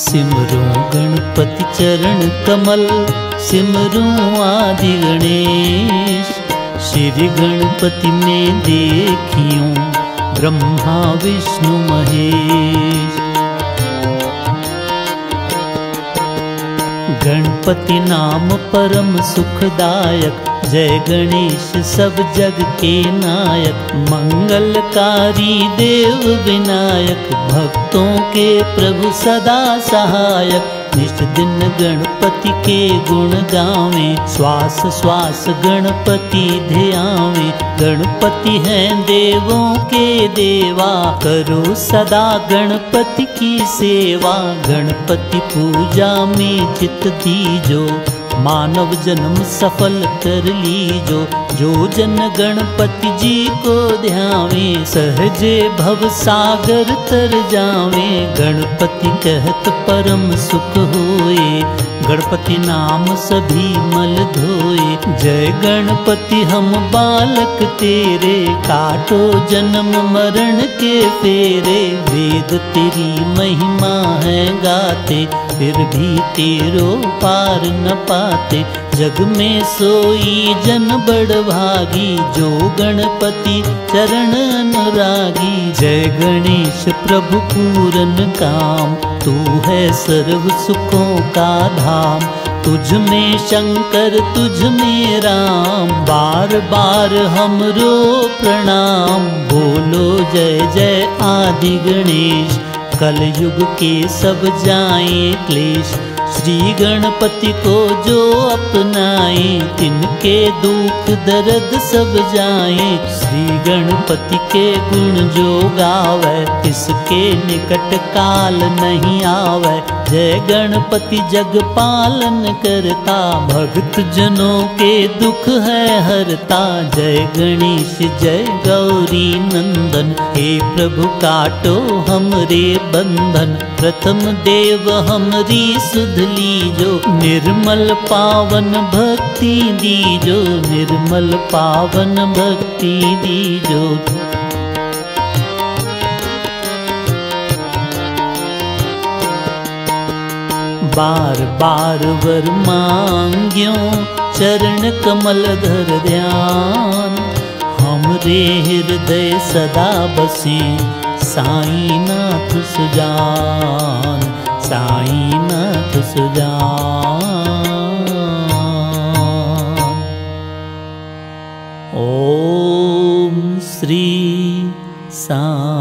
सिमरू गणपति चरण कमल सिमरू आदि गणेश। श्री गणपति में देखियो ब्रह्मा विष्णु महेश। गणपति नाम परम सुखदायक जय गणेश, सब जग के नायक, मंगलकारी देव विनायक, भक्तों के प्रभु सदा सहायक। निष्ठ दिन गणपति के गुण गावे, श्वास श्वास गणपति ध्यावे। गणपति हैं देवों के देवा, करो सदा गणपति की सेवा। गणपति पूजा में चित दीजो। मानव जन्म सफल कर लीजो, जो जन गणपति जी को ध्यावे, सहजे भव सागर तर जावे। गणपति कहत परम सुख होए गणपति नाम सभी मल धोए। जय गणपति, हम बालक तेरे। काटो जन्म मरण के फेरे। वेद तेरी महिमा है गाते, फिर भी तेरो पार न पाते। जग में सोई जन बड़ भागी जो गणपति चरण अनुरागी जय गणेश प्रभु पूरन काम, तू है सर्व सुखों का धाम। तुझ में शंकर, तुझ में राम। बार बार हमरो प्रणाम। बोलो जय जय आदि गणेश। कलयुग के सब जाए क्लेश। श्री गणपति को जो अपनाए, तिनके दुख दर्द सब जाए। श्री गणपति के गुण जो गावे इसके निकट काल नहीं आवे। जय गणपति जग पालन करता भक्त जनों के दुख है हरता। जय गणेश, जय गौरी नंदन, हे प्रभु काटो हमरे बंधन। प्रथम देव हमरी सुध लीजो, निर्मल पावन भक्ति दीजो, निर्मल पावन भक्ति दीजो। बार बार वर मांग्यो, चरण कमल धर ध्यान, हमरे हृदय सदा बसी। साईनाथ सुजान साईनाथ सुजान। ओम श्री साई